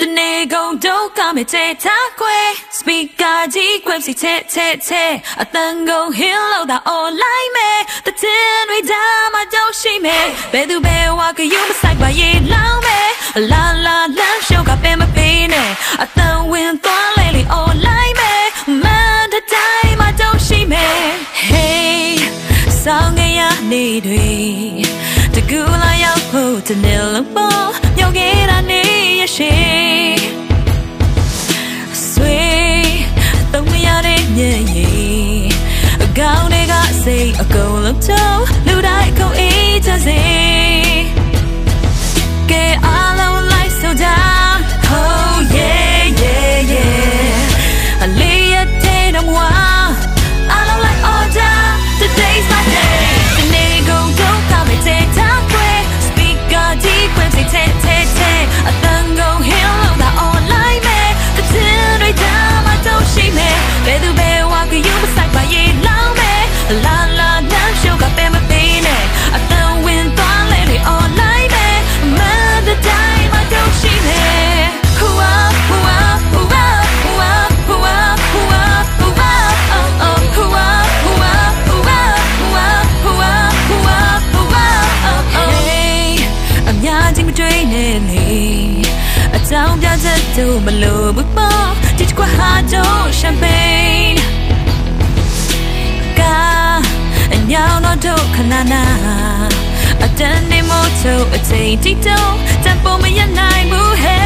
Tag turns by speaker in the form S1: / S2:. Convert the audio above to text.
S1: တနေ့ကုန်ဒုက္ခမဲ့ချေထားခွေ speaker ကြီးခွေစီချေချေချေအတန်ကုန် hill လို့တာ online မဲ့တတင်တွေဒါမှကြောက်ရှိမဲ့ဘယ်သူဘယ်ဝါကယူမဆိုင်ပါရေလောင်းမဲ့လာလာလမ်းရှုပ်ကပင်မပေးနဲ့အတန်ဝင်သွားလေလေ online မဲ့မန်တတိုင်းမှကြောက်ရှိမဲ့ hey ဆောင်းငရနေတွေတကူလာရောက်ဖို့တနေ့လုံးပေါ်ညောခဲ့တာနေ ရရှိဆွေတုံးရတဲ့ညရင်အကောင်းတွေကစိတ်အကုန်လုံးချုံလူတို အကြောင်းပြချက်တို့မလို့ဘူးပေါ့ဒီတစ်ခွက်ဟာတော့ရှမ်ပိန်းကအညောင်းတော့ခဏနာအတန်နေမို့ချုပ်အချိန်တိတုံးတန်ပုံမရနိုင်ဘူး hey